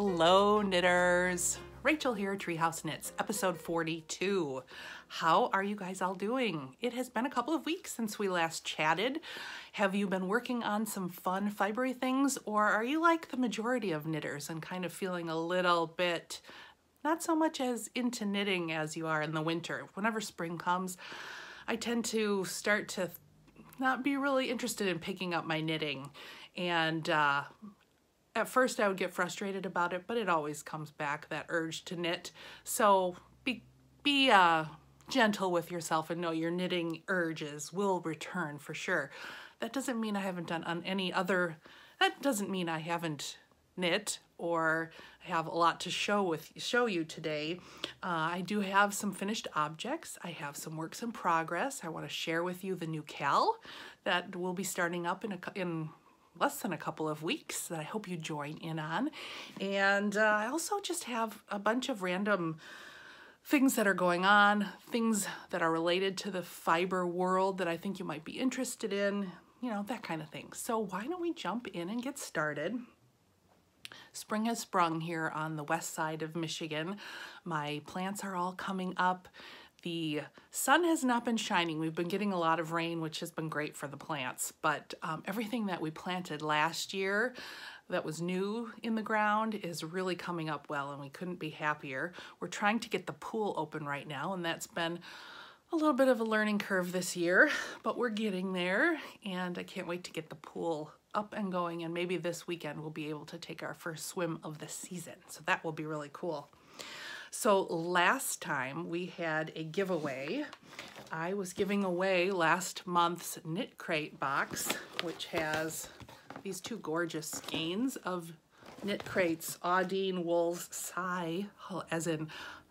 Hello, knitters. Rachel here, Treehouse Knits, episode 42. How are you guys all doing? It has been a couple of weeks since we last chatted. Have you been working on some fun fibery things, or are you like the majority of knitters and kind of feeling a little bit not so much as into knitting as you are in the winter? Whenever spring comes, I tend to start to not be really interested in picking up my knitting and uh, at first I would get frustrated about it, but it always comes back, that urge to knit. So be, be uh, gentle with yourself and know your knitting urges will return for sure. That doesn't mean I haven't done on any other, that doesn't mean I haven't knit or I have a lot to show with show you today. Uh, I do have some finished objects. I have some works in progress. I want to share with you the new KAL that will be starting up in a, in less than a couple of weeks that I hope you join in on. And uh, I also just have a bunch of random things that are going on, things that are related to the fiber world that I think you might be interested in, you know, that kind of thing. So why don't we jump in and get started? Spring has sprung here on the west side of Michigan. My plants are all coming up. The sun has not been shining. We've been getting a lot of rain, which has been great for the plants, but um, everything that we planted last year that was new in the ground is really coming up well and we couldn't be happier. We're trying to get the pool open right now and that's been a little bit of a learning curve this year, but we're getting there and I can't wait to get the pool up and going and maybe this weekend we'll be able to take our first swim of the season. So that will be really cool. So last time we had a giveaway. I was giving away last month's Knit Crate box, which has these two gorgeous skeins of Knit Crates Audine Wools Sigh, as in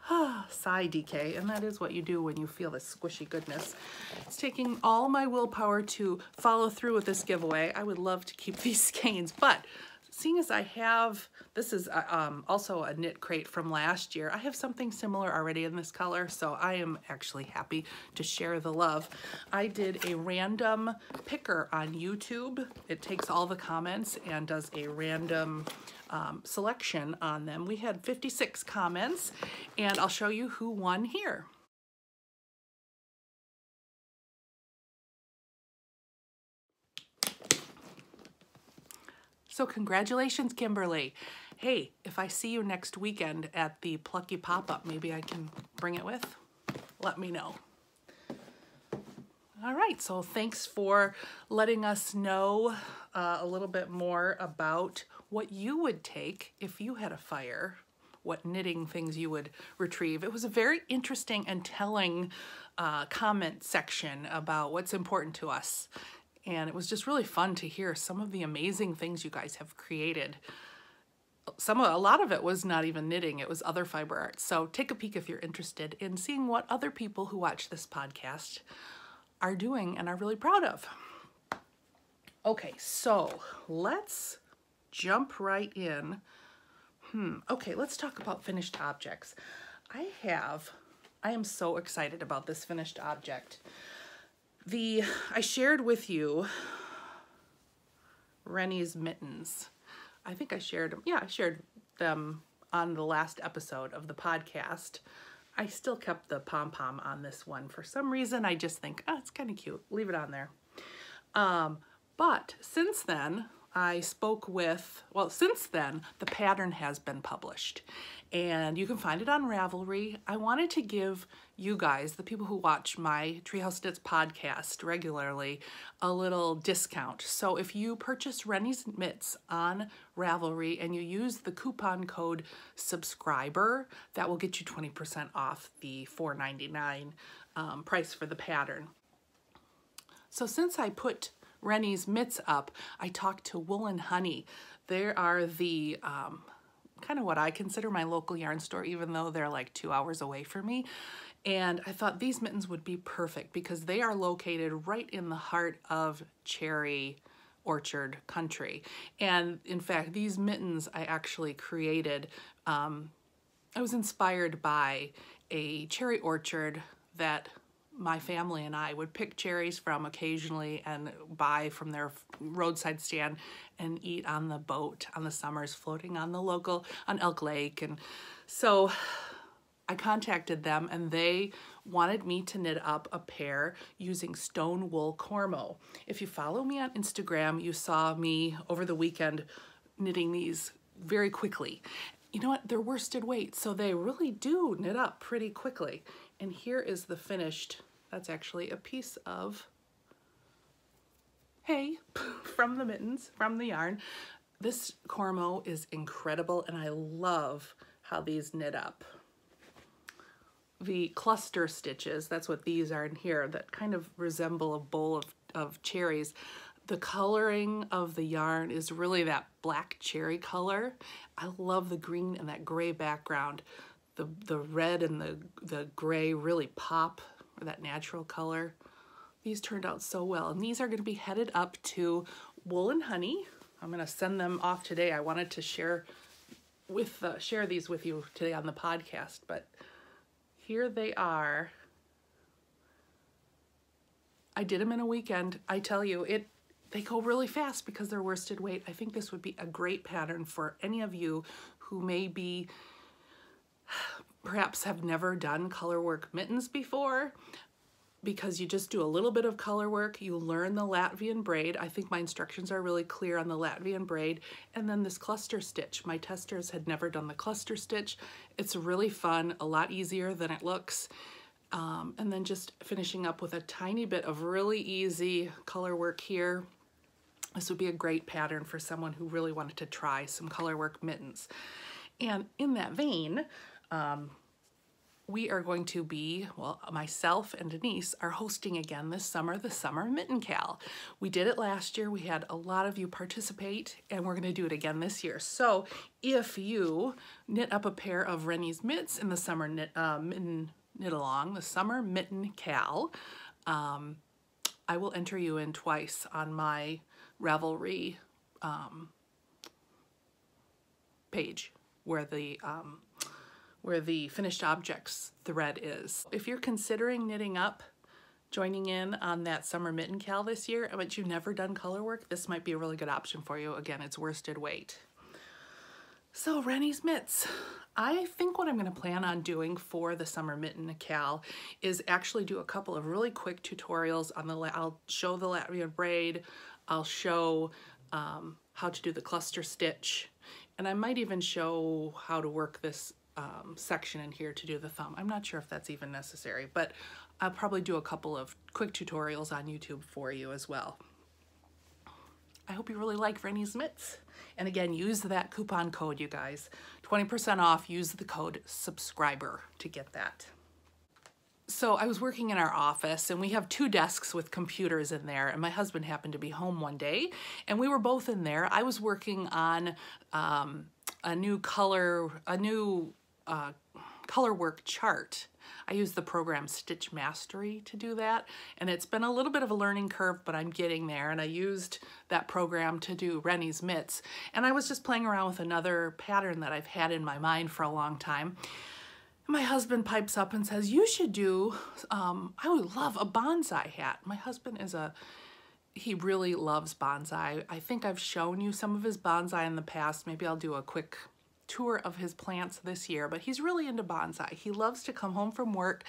ah, sigh DK, and that is what you do when you feel this squishy goodness. It's taking all my willpower to follow through with this giveaway. I would love to keep these skeins, but seeing as I have, this is uh, um, also a knit crate from last year, I have something similar already in this color, so I am actually happy to share the love. I did a random picker on YouTube. It takes all the comments and does a random um, selection on them. We had 56 comments, and I'll show you who won here. So congratulations, Kimberly. Hey, if I see you next weekend at the Plucky Pop-Up, maybe I can bring it with? Let me know. All right, so thanks for letting us know uh, a little bit more about what you would take if you had a fire, what knitting things you would retrieve. It was a very interesting and telling uh, comment section about what's important to us and it was just really fun to hear some of the amazing things you guys have created. Some a lot of it was not even knitting, it was other fiber arts. So take a peek if you're interested in seeing what other people who watch this podcast are doing and are really proud of. Okay, so let's jump right in. Hmm, okay, let's talk about finished objects. I have, I am so excited about this finished object. The I shared with you Rennie's mittens. I think I shared them. Yeah, I shared them on the last episode of the podcast. I still kept the pom-pom on this one. For some reason, I just think, oh, it's kind of cute. Leave it on there. Um, but since then, I spoke with, well, since then, the pattern has been published and you can find it on Ravelry. I wanted to give you guys, the people who watch my Treehouse Knits podcast regularly, a little discount. So if you purchase Rennie's Mitts on Ravelry and you use the coupon code subscriber, that will get you 20% off the $4.99 um, price for the pattern. So since I put Rennie's mitts up, I talked to Wool and Honey. They are the um, kind of what I consider my local yarn store, even though they're like two hours away from me. And I thought these mittens would be perfect because they are located right in the heart of cherry orchard country. And in fact, these mittens I actually created, um, I was inspired by a cherry orchard that my family and I would pick cherries from occasionally and buy from their roadside stand and eat on the boat on the summers floating on the local on Elk Lake and so I contacted them and they wanted me to knit up a pair using stone wool cormo. If you follow me on Instagram, you saw me over the weekend knitting these very quickly. You know what? They're worsted weight, so they really do knit up pretty quickly. And here is the finished, that's actually a piece of hay from the mittens, from the yarn. This Cormo is incredible and I love how these knit up. The cluster stitches, that's what these are in here, that kind of resemble a bowl of, of cherries. The coloring of the yarn is really that black cherry color. I love the green and that gray background the, the red and the, the gray really pop, or that natural color. These turned out so well. And these are gonna be headed up to Wool and Honey. I'm gonna send them off today. I wanted to share with uh, share these with you today on the podcast, but here they are. I did them in a weekend. I tell you, it they go really fast because they're worsted weight. I think this would be a great pattern for any of you who may be perhaps have never done color work mittens before because you just do a little bit of color work, you learn the Latvian braid. I think my instructions are really clear on the Latvian braid. And then this cluster stitch. My testers had never done the cluster stitch. It's really fun, a lot easier than it looks. Um, and then just finishing up with a tiny bit of really easy color work here. This would be a great pattern for someone who really wanted to try some color work mittens. And in that vein, um, we are going to be, well, myself and Denise are hosting again this summer, the Summer Mitten KAL. We did it last year. We had a lot of you participate and we're gonna do it again this year. So if you knit up a pair of Rennie's mitts in the Summer knit, uh, mitten, knit along, the Summer Mitten Cal, um, I will enter you in twice on my Ravelry um, page where the um, where the finished objects thread is. If you're considering knitting up, joining in on that summer mitten KAL this year, but you've never done color work, this might be a really good option for you. Again, it's worsted weight. So Rennie's mitts. I think what I'm going to plan on doing for the summer mitten KAL is actually do a couple of really quick tutorials on the, I'll show the Latvian braid, I'll show um, how to do the cluster stitch, and I might even show how to work this um, section in here to do the thumb. I'm not sure if that's even necessary, but I'll probably do a couple of quick tutorials on YouTube for you as well. I hope you really like Rennie's mitts. And again, use that coupon code, you guys. 20% off, use the code subscriber to get that. So I was working in our office and we have two desks with computers in there and my husband happened to be home one day and we were both in there. I was working on um, a new color, a new uh, color work chart. I use the program Stitch Mastery to do that, and it's been a little bit of a learning curve, but I'm getting there, and I used that program to do Rennie's mitts, and I was just playing around with another pattern that I've had in my mind for a long time. My husband pipes up and says, you should do, um, I would love a bonsai hat. My husband is a, he really loves bonsai. I think I've shown you some of his bonsai in the past. Maybe I'll do a quick tour of his plants this year, but he's really into bonsai. He loves to come home from work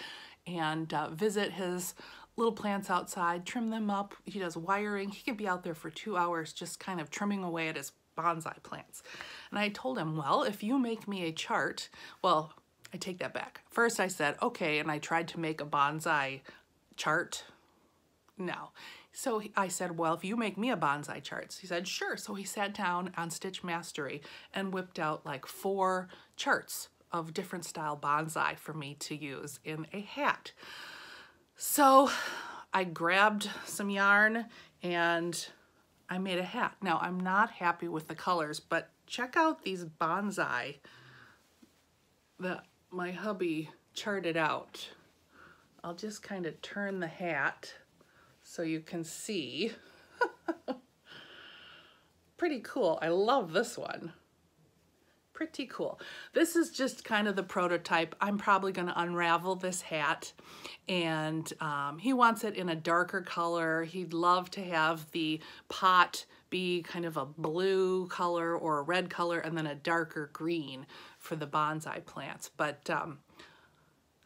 and uh, visit his little plants outside, trim them up. He does wiring. He can be out there for two hours just kind of trimming away at his bonsai plants. And I told him, well, if you make me a chart, well, I take that back. First I said, okay, and I tried to make a bonsai chart. No. So I said, well, if you make me a bonsai charts, he said, sure. So he sat down on Stitch Mastery and whipped out like four charts of different style bonsai for me to use in a hat. So I grabbed some yarn and I made a hat. Now I'm not happy with the colors, but check out these bonsai that my hubby charted out. I'll just kind of turn the hat so you can see. Pretty cool. I love this one. pretty cool. This is just kind of the prototype. I'm probably going to unravel this hat and um, he wants it in a darker color. He'd love to have the pot be kind of a blue color or a red color and then a darker green for the bonsai plants. But um,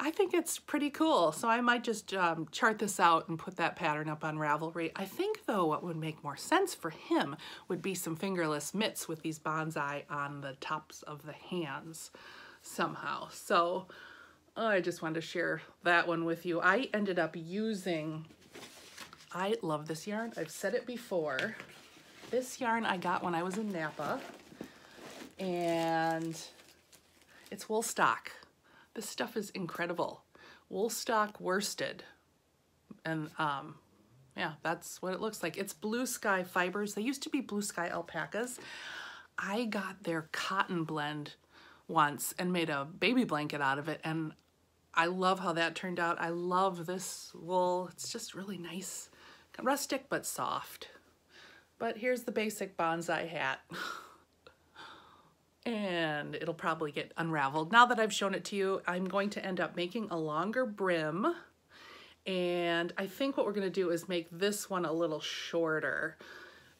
I think it's pretty cool. So I might just um, chart this out and put that pattern up on Ravelry. I think though what would make more sense for him would be some fingerless mitts with these bonsai on the tops of the hands somehow. So I just wanted to share that one with you. I ended up using, I love this yarn. I've said it before. This yarn I got when I was in Napa and it's Woolstok. This stuff is incredible. Woolstok worsted. And um, yeah, that's what it looks like. It's blue sky fibers. They used to be blue sky alpacas. I got their cotton blend once and made a baby blanket out of it. And I love how that turned out. I love this wool. It's just really nice. Rustic, but soft. But here's the basic bonsai hat. and it'll probably get unraveled. Now that I've shown it to you, I'm going to end up making a longer brim. And I think what we're gonna do is make this one a little shorter.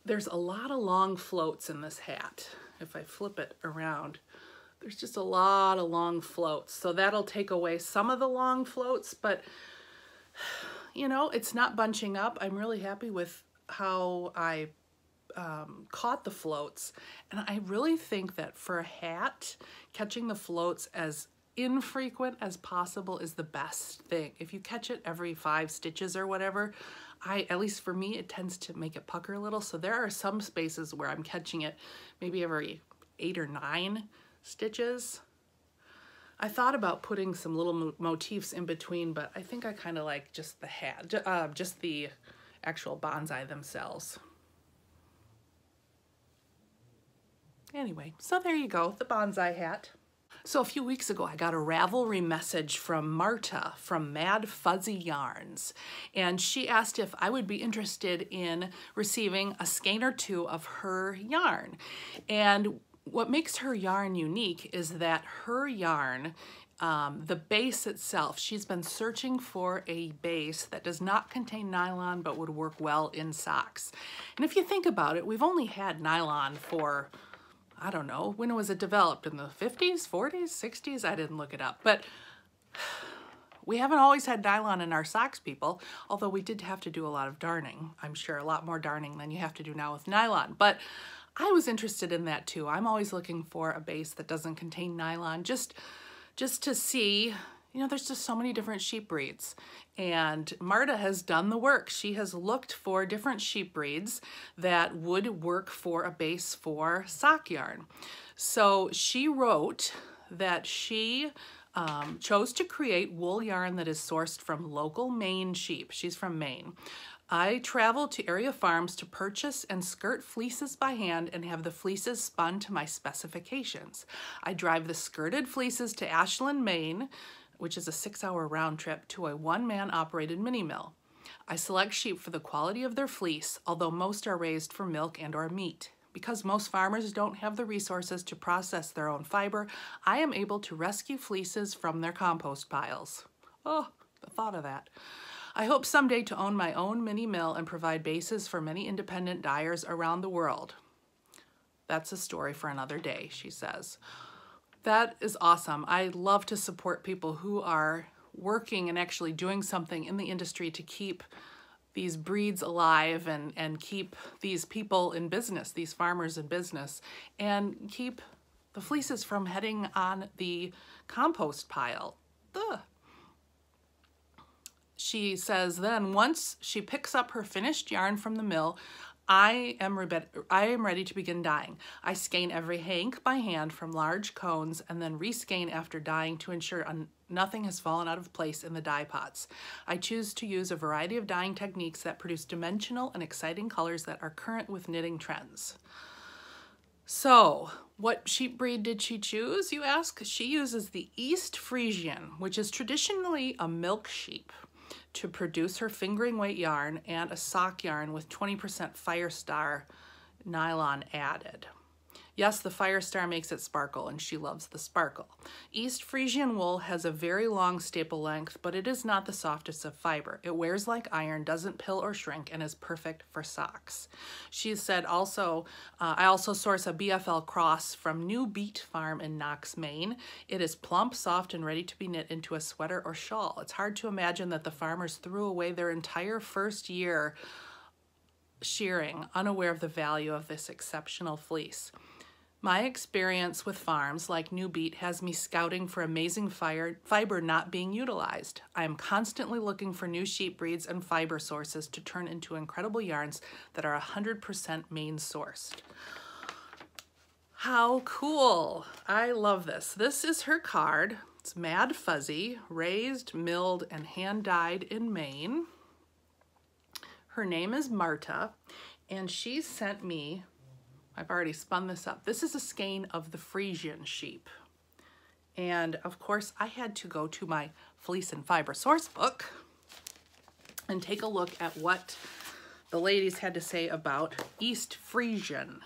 There's a lot of long floats in this hat. If I flip it around, there's just a lot of long floats. So that'll take away some of the long floats, but you know, it's not bunching up. I'm really happy with how I um, caught the floats. And I really think that for a hat, catching the floats as infrequent as possible is the best thing. If you catch it every five stitches or whatever, I, at least for me, it tends to make it pucker a little. So there are some spaces where I'm catching it maybe every eight or nine stitches. I thought about putting some little motifs in between, but I think I kind of like just the hat, uh, just the actual bonsai themselves. Anyway, so there you go, the bonsai hat. So a few weeks ago, I got a Ravelry message from Marta from Mad Fuzzy Yarns, and she asked if I would be interested in receiving a skein or two of her yarn. And what makes her yarn unique is that her yarn um, the base itself, she's been searching for a base that does not contain nylon but would work well in socks. And if you think about it, we've only had nylon for I don't know, when was it developed? In the 50s, 40s, 60s? I didn't look it up. But we haven't always had nylon in our socks, people, although we did have to do a lot of darning. I'm sure a lot more darning than you have to do now with nylon. But I was interested in that too. I'm always looking for a base that doesn't contain nylon just, just to see you know, there's just so many different sheep breeds. And Marta has done the work. She has looked for different sheep breeds that would work for a base for sock yarn. So she wrote that she um, chose to create wool yarn that is sourced from local Maine sheep. She's from Maine. I travel to area farms to purchase and skirt fleeces by hand and have the fleeces spun to my specifications. I drive the skirted fleeces to Ashland, Maine, which is a six hour round trip to a one man operated mini mill. I select sheep for the quality of their fleece, although most are raised for milk and or meat. Because most farmers don't have the resources to process their own fiber, I am able to rescue fleeces from their compost piles. Oh, the thought of that. I hope someday to own my own mini mill and provide bases for many independent dyers around the world. That's a story for another day, she says. That is awesome. I love to support people who are working and actually doing something in the industry to keep these breeds alive and, and keep these people in business, these farmers in business, and keep the fleeces from heading on the compost pile. Ugh. She says then once she picks up her finished yarn from the mill, I am, I am ready to begin dyeing. I skein every hank by hand from large cones and then reskein after dyeing to ensure nothing has fallen out of place in the dye pots. I choose to use a variety of dyeing techniques that produce dimensional and exciting colors that are current with knitting trends. So, what sheep breed did she choose, you ask? She uses the East Friesian, which is traditionally a milk sheep to produce her fingering weight yarn and a sock yarn with 20% Firestar nylon added. Yes, the Firestar makes it sparkle, and she loves the sparkle. East Frisian wool has a very long staple length, but it is not the softest of fiber. It wears like iron, doesn't pill or shrink, and is perfect for socks. She said also, uh, I also source a BFL cross from New Beat Farm in Knox, Maine. It is plump, soft, and ready to be knit into a sweater or shawl. It's hard to imagine that the farmers threw away their entire first year shearing, unaware of the value of this exceptional fleece. My experience with farms like New Beat has me scouting for amazing fiber not being utilized. I am constantly looking for new sheep breeds and fiber sources to turn into incredible yarns that are 100% Maine sourced. How cool! I love this. This is her card. It's Mad Fuzzy, raised, milled, and hand-dyed in Maine. Her name is Marta, and she sent me I've already spun this up. This is a skein of the Frisian sheep. And of course, I had to go to my Fleece and Fiber source book and take a look at what the ladies had to say about East Frisian.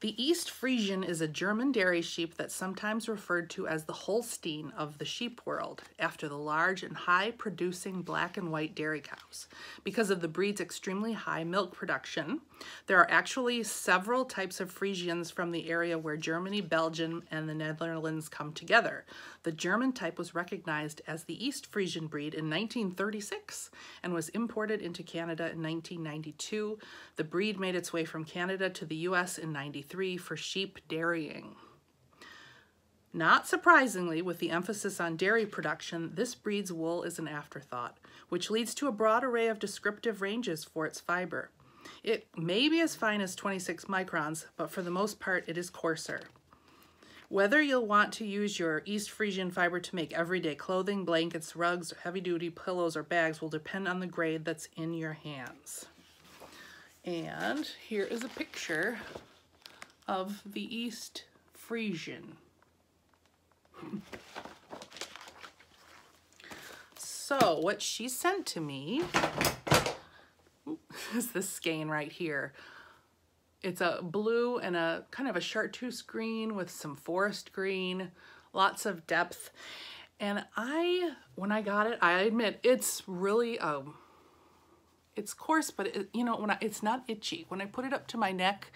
The East Frisian is a German dairy sheep that's sometimes referred to as the Holstein of the sheep world, after the large and high-producing black and white dairy cows. Because of the breed's extremely high milk production, there are actually several types of Frisians from the area where Germany, Belgium, and the Netherlands come together. The German type was recognized as the East Frisian breed in 1936 and was imported into Canada in 1992. The breed made its way from Canada to the U.S. in 93 for sheep dairying. Not surprisingly, with the emphasis on dairy production, this breed's wool is an afterthought, which leads to a broad array of descriptive ranges for its fiber. It may be as fine as 26 microns, but for the most part it is coarser. Whether you'll want to use your East Frisian fiber to make everyday clothing, blankets, rugs, heavy-duty pillows, or bags will depend on the grade that's in your hands. And here is a picture of the East Frisian. so what she sent to me is this skein right here. It's a blue and a kind of a chartreuse green with some forest green, lots of depth. And I, when I got it, I admit it's really, um, it's coarse, but it, you know, when I, it's not itchy. When I put it up to my neck,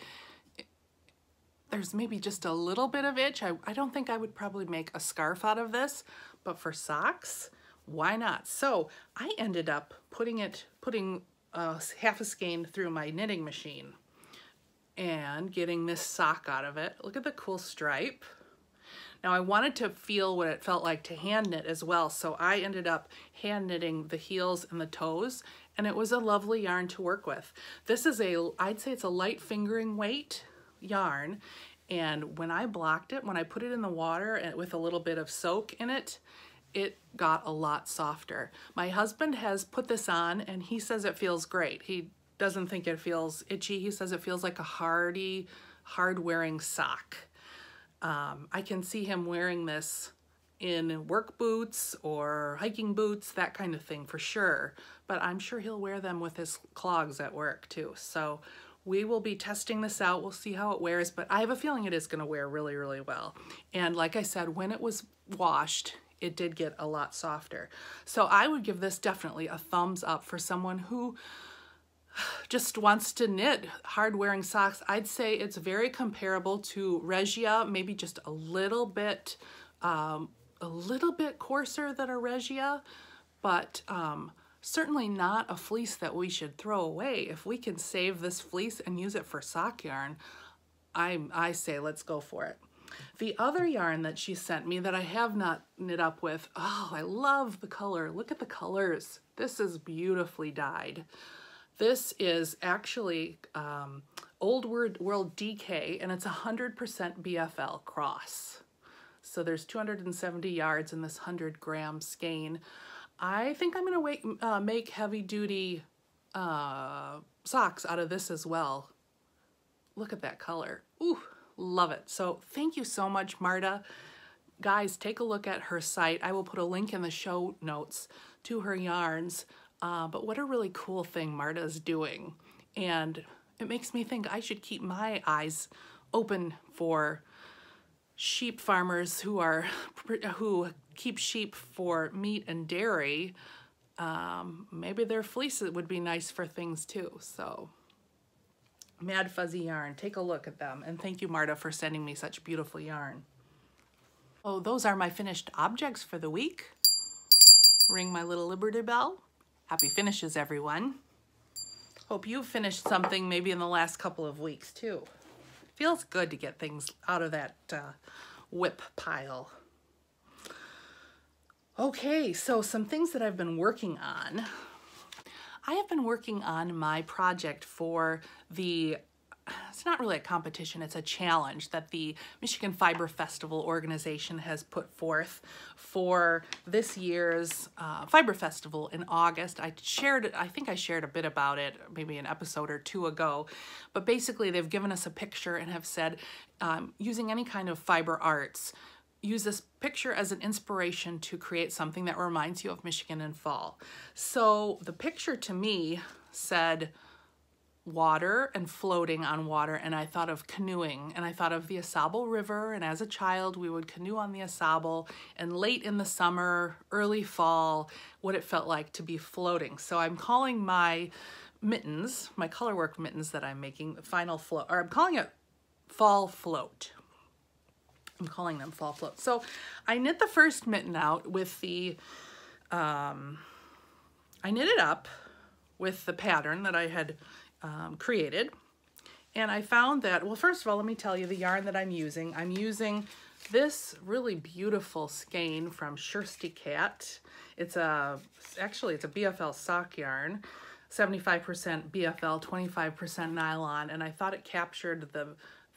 there's maybe just a little bit of itch. I, I don't think I would probably make a scarf out of this, but for socks, why not? So I ended up putting it, putting half a skein through my knitting machine and getting this sock out of it. Look at the cool stripe. Now I wanted to feel what it felt like to hand knit as well, so I ended up hand knitting the heels and the toes, and it was a lovely yarn to work with. This is a, I'd say it's a light fingering weight yarn, and when I blocked it, when I put it in the water eh, with a little bit of soak in it, it got a lot softer. My husband has put this on and he says it feels great. He doesn't think it feels itchy. He says it feels like a hardy, hard-wearing sock. Um, I can see him wearing this in work boots or hiking boots, that kind of thing for sure. But I'm sure he'll wear them with his clogs at work too. So we will be testing this out. We'll see how it wears, but I have a feeling it is gonna wear really, really well. And like I said, when it was washed, it did get a lot softer. So I would give this definitely a thumbs up for someone who just wants to knit hard wearing socks, I'd say it's very comparable to Regia, maybe just a little bit, um, a little bit coarser than a Regia, but um, certainly not a fleece that we should throw away. If we can save this fleece and use it for sock yarn, I, I say let's go for it. The other yarn that she sent me that I have not knit up with, oh, I love the color. Look at the colors. This is beautifully dyed. This is actually um, Old World DK, and it's 100% BFL cross. So there's 270 yards in this 100 gram skein. I think I'm gonna wait, uh, make heavy duty uh, socks out of this as well. Look at that color. Ooh, love it. So thank you so much, Marta. Guys, take a look at her site. I will put a link in the show notes to her yarns. Uh, but what a really cool thing Marta's doing. And it makes me think I should keep my eyes open for sheep farmers who are who keep sheep for meat and dairy. Um, maybe their fleeces would be nice for things too. So Mad Fuzzy Yarn, take a look at them. And thank you, Marta, for sending me such beautiful yarn. Oh, those are my finished objects for the week. Ring my little Liberty Bell. Happy finishes, everyone. Hope you've finished something maybe in the last couple of weeks, too. Feels good to get things out of that uh, WIP pile. Okay, so some things that I've been working on. I have been working on my project for the it's not really a competition, it's a challenge that the Michigan Fiber Festival organization has put forth for this year's uh, Fiber Festival in August. I shared, I think I shared a bit about it maybe an episode or two ago, but basically they've given us a picture and have said um, using any kind of fiber arts, use this picture as an inspiration to create something that reminds you of Michigan in fall. So the picture to me said, water and floating on water and I thought of canoeing and I thought of the Ausable River and as a child we would canoe on the Ausable and late in the summer, early fall, what it felt like to be floating. So I'm calling my mittens, my colorwork mittens that I'm making, the final float, or I'm calling it fall float. I'm calling them fall float. So I knit the first mitten out with the, um, I knit it up with the pattern that I had um, created. And I found that, well, first of all, let me tell you the yarn that I'm using. I'm using this really beautiful skein from Schursty Cat. It's a, actually it's a BFL sock yarn, 75% BFL, 25% nylon. And I thought it captured the,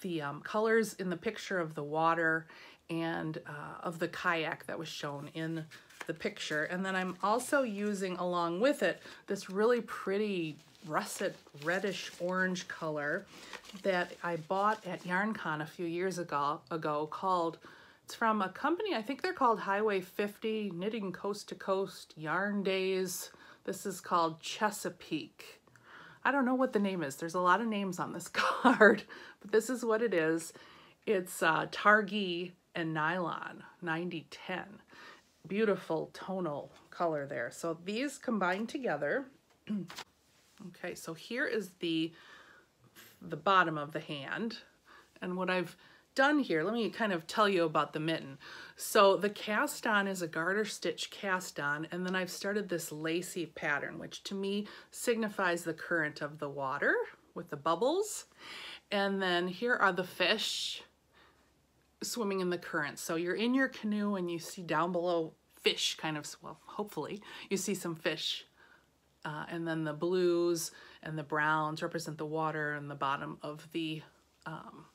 the um, colors in the picture of the water and uh, of the kayak that was shown in the picture. And then I'm also using along with it this really pretty russet reddish orange color that I bought at YarnCon a few years ago, ago called, it's from a company, I think they're called Highway 50, Knitting Coast to Coast, Yarn Days. This is called Chesapeake. I don't know what the name is. There's a lot of names on this card, but this is what it is. It's uh, Targhee and Nylon 9010. Beautiful tonal color there. So these combined together Okay, so here is the, the bottom of the hand. And what I've done here, let me kind of tell you about the mitten. So the cast on is a garter stitch cast on, and then I've started this lacy pattern, which to me signifies the current of the water with the bubbles. And then here are the fish swimming in the current. So you're in your canoe and you see down below fish kind of, well, hopefully you see some fish uh, and then the blues and the browns represent the water and the bottom of the um,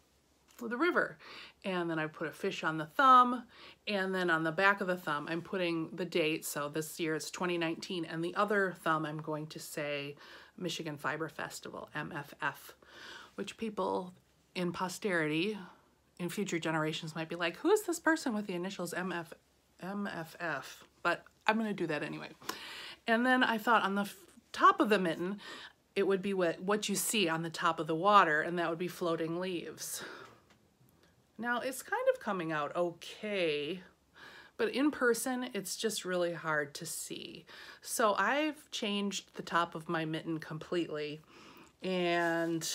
the river. And then I put a fish on the thumb. And then on the back of the thumb, I'm putting the date. So this year it's 2019. And the other thumb, I'm going to say Michigan Fiber Festival, MFF, which people in posterity, in future generations might be like, who is this person with the initials MF, MFF? But I'm going to do that anyway. And then I thought on the top of the mitten, it would be what, what you see on the top of the water, and that would be floating leaves. Now, it's kind of coming out okay, but in person, it's just really hard to see. So I've changed the top of my mitten completely, and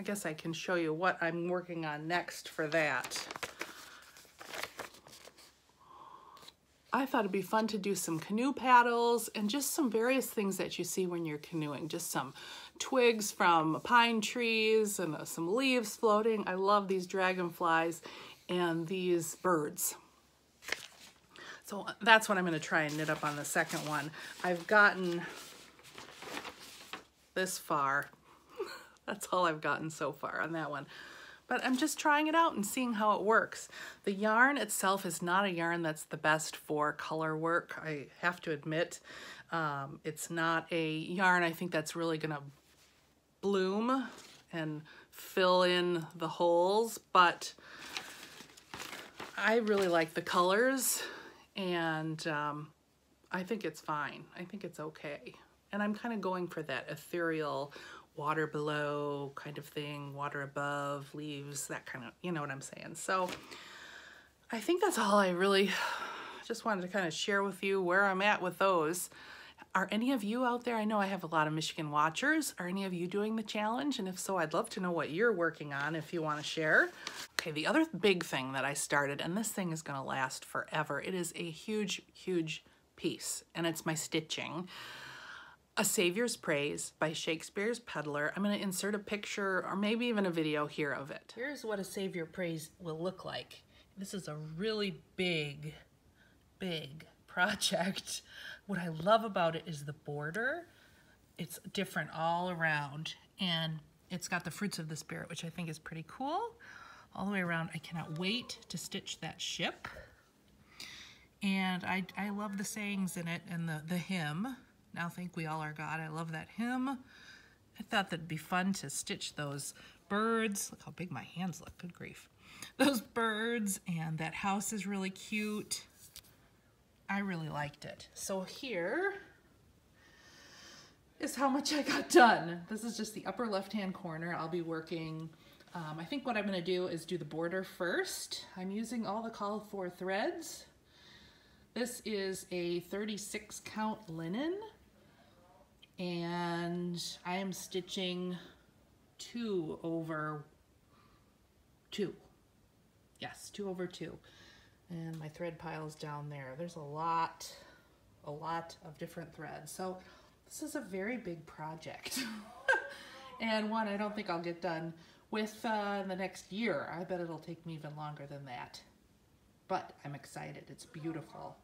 I guess I can show you what I'm working on next for that. I thought it'd be fun to do some canoe paddles and just some various things that you see when you're canoeing. Just some twigs from pine trees and uh, some leaves floating. I love these dragonflies and these birds. So uh, that's what I'm going to try and knit up on the second one. I've gotten this far. that's all I've gotten so far on that one but I'm just trying it out and seeing how it works. The yarn itself is not a yarn that's the best for color work, I have to admit. Um, it's not a yarn I think that's really gonna bloom and fill in the holes, but I really like the colors and um, I think it's fine. I think it's okay. And I'm kind of going for that ethereal water below kind of thing, water above, leaves, that kind of, you know what I'm saying. So I think that's all I really just wanted to kind of share with you where I'm at with those. Are any of you out there? I know I have a lot of Michigan watchers. Are any of you doing the challenge? And if so, I'd love to know what you're working on if you want to share. Okay, the other big thing that I started, and this thing is going to last forever, it is a huge, huge piece, and it's my stitching. A Savior's Praise by Shakespeare's Peddler. I'm going to insert a picture or maybe even a video here of it. Here's what a Savior Praise will look like. This is a really big, big project. What I love about it is the border. It's different all around and it's got the fruits of the spirit, which I think is pretty cool. All the way around. I cannot wait to stitch that ship. And I, I love the sayings in it and the, the hymn. Now thank we all our God. I love that hymn. I thought that'd be fun to stitch those birds. Look how big my hands look, good grief. Those birds and that house is really cute. I really liked it. So here is how much I got done. This is just the upper left-hand corner. I'll be working, um, I think what I'm gonna do is do the border first. I'm using all the call for threads. This is a 36 count linen and I am stitching two over two. Yes, two over two. And my thread pile is down there. There's a lot, a lot of different threads. So this is a very big project. and one I don't think I'll get done with uh, the next year. I bet it'll take me even longer than that. But I'm excited. It's beautiful.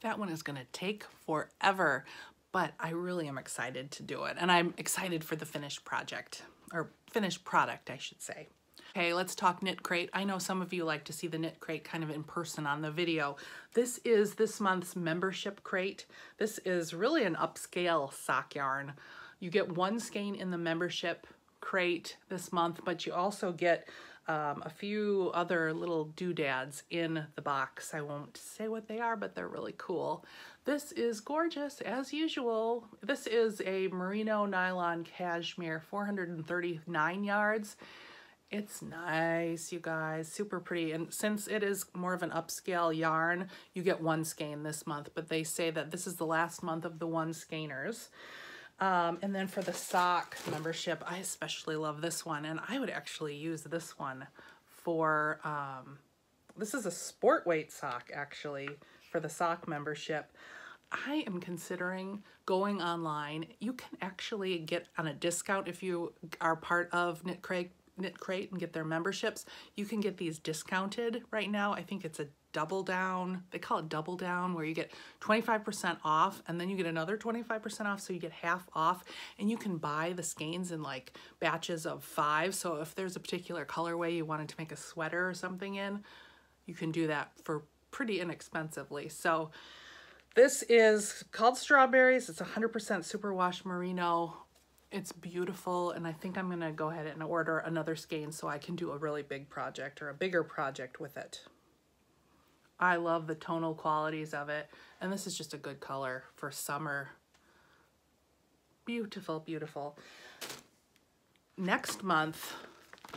That one is going to take forever, but I really am excited to do it. And I'm excited for the finished project, or finished product, I should say. Okay, let's talk Knit Crate. I know some of you like to see the Knit Crate kind of in person on the video. This is this month's membership crate. This is really an upscale sock yarn. You get one skein in the membership crate this month, but you also get um, a few other little doodads in the box. I won't say what they are, but they're really cool. This is gorgeous as usual. This is a merino nylon cashmere, 439 yards. It's nice, you guys, super pretty. And since it is more of an upscale yarn, you get one skein this month, but they say that this is the last month of the one skeiners. Um, and then for the sock membership, I especially love this one. And I would actually use this one for, um, this is a sport weight sock actually for the sock membership. I am considering going online. You can actually get on a discount if you are part of Knit Crate, Knit Crate and get their memberships. You can get these discounted right now. I think it's a double down. They call it double down where you get 25% off and then you get another 25% off so you get half off and you can buy the skeins in like batches of five. So if there's a particular colorway you wanted to make a sweater or something in, you can do that for pretty inexpensively. So this is called Strawberries. It's 100% superwash merino. It's beautiful and I think I'm gonna go ahead and order another skein so I can do a really big project or a bigger project with it. I love the tonal qualities of it. And this is just a good color for summer. Beautiful, beautiful. Next month,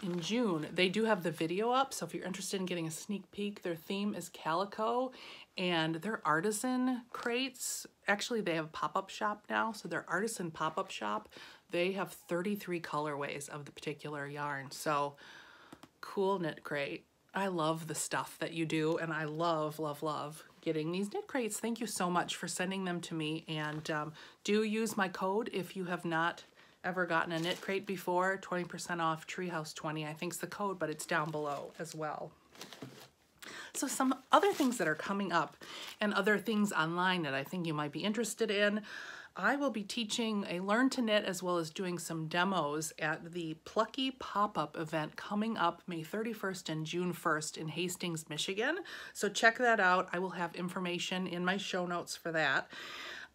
in June, they do have the video up. So if you're interested in getting a sneak peek, their theme is calico and their artisan crates. Actually, they have a pop-up shop now. So their artisan pop-up shop, they have 33 colorways of the particular yarn. So cool knit crate. I love the stuff that you do and I love, love, love getting these knit crates. Thank you so much for sending them to me and um, do use my code if you have not ever gotten a knit crate before, 20% off Treehouse20 I think think's the code, but it's down below as well. So some other things that are coming up and other things online that I think you might be interested in. I will be teaching a Learn to Knit as well as doing some demos at the Plucky Pop-Up event coming up May 31st and June 1st in Hastings, Michigan. So check that out. I will have information in my show notes for that.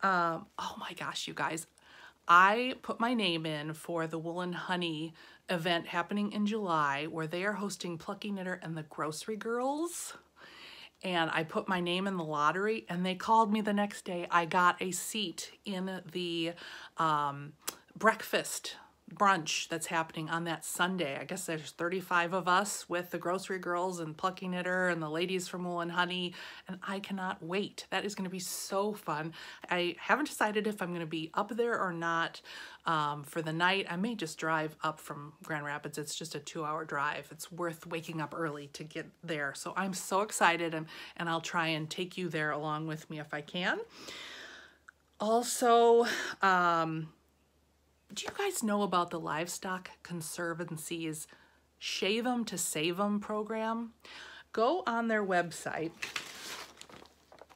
Um, oh my gosh, you guys. I put my name in for the Wool and Honey event happening in July where they are hosting Plucky Knitter and the Grocery Girls and I put my name in the lottery and they called me the next day. I got a seat in the um, breakfast brunch that's happening on that Sunday. I guess there's 35 of us with the grocery girls and Plucky Knitter and the ladies from Wool and Honey, and I cannot wait. That is going to be so fun. I haven't decided if I'm going to be up there or not um, for the night. I may just drive up from Grand Rapids. It's just a two hour drive. It's worth waking up early to get there. So I'm so excited and, and I'll try and take you there along with me if I can. Also, um, do you guys know about the Livestock Conservancy's Shave 'em to Save 'em program? Go on their website,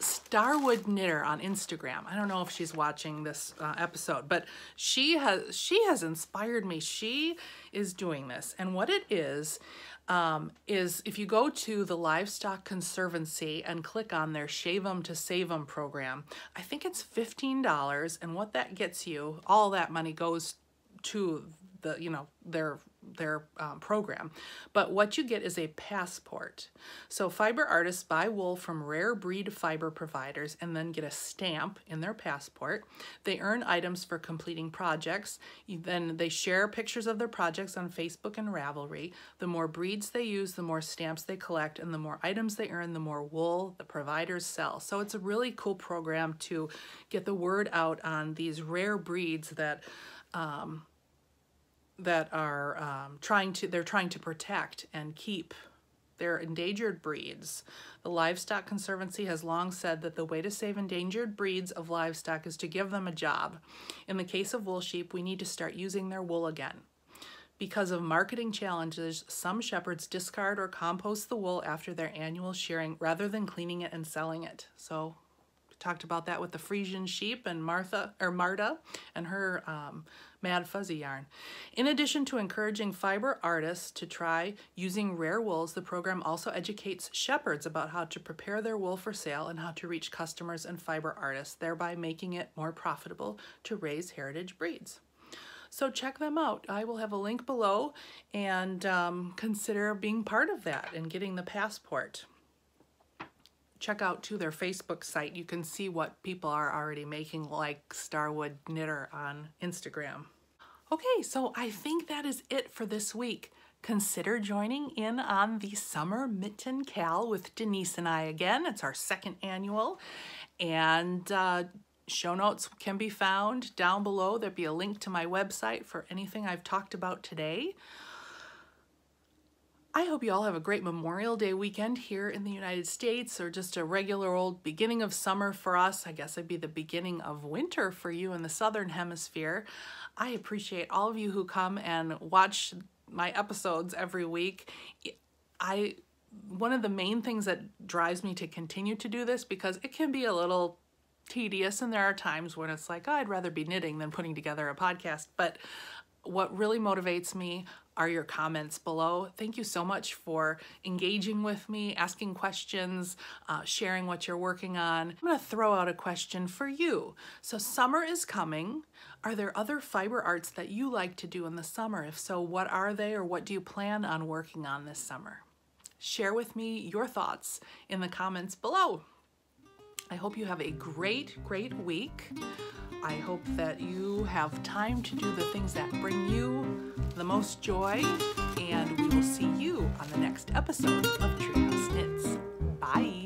Starwood Knitter on Instagram. I don't know if she's watching this uh, episode, but she has she has inspired me. She is doing this, and what it is um, is if you go to the Livestock Conservancy and click on their Shave 'em to Save 'em program, I think it's $15 and what that gets you, all that money goes to the, you know, their their um, program. But what you get is a passport. So fiber artists buy wool from rare breed fiber providers and then get a stamp in their passport. They earn items for completing projects. Then they share pictures of their projects on Facebook and Ravelry. The more breeds they use, the more stamps they collect, and the more items they earn, the more wool the providers sell. So it's a really cool program to get the word out on these rare breeds that um, that are um, trying to they're trying to protect and keep their endangered breeds. The Livestock Conservancy has long said that the way to save endangered breeds of livestock is to give them a job. In the case of wool sheep, we need to start using their wool again. Because of marketing challenges, some shepherds discard or compost the wool after their annual shearing rather than cleaning it and selling it. So talked about that with the Friesian sheep and Martha or Marta and her um, Mad Fuzzy yarn. In addition to encouraging fiber artists to try using rare wools, the program also educates shepherds about how to prepare their wool for sale and how to reach customers and fiber artists, thereby making it more profitable to raise heritage breeds. So check them out. I will have a link below and um, consider being part of that and getting the passport. Check out to their Facebook site. You can see what people are already making like Starwood Knitter on Instagram. Okay, so I think that is it for this week. Consider joining in on the Summer Mitten KAL with Denise and I again. It's our second annual. And uh, show notes can be found down below. There'll be a link to my website for anything I've talked about today. I hope you all have a great Memorial Day weekend here in the United States or just a regular old beginning of summer for us. I guess it'd be the beginning of winter for you in the Southern Hemisphere. I appreciate all of you who come and watch my episodes every week. I one of the main things that drives me to continue to do this because it can be a little tedious and there are times when it's like oh, I'd rather be knitting than putting together a podcast but what really motivates me are your comments below. Thank you so much for engaging with me, asking questions, uh, sharing what you're working on. I'm gonna throw out a question for you. So summer is coming. Are there other fiber arts that you like to do in the summer? If so, what are they or what do you plan on working on this summer? Share with me your thoughts in the comments below. I hope you have a great, great week. I hope that you have time to do the things that bring you the most joy, and we will see you on the next episode of Treehouse Knits. Bye.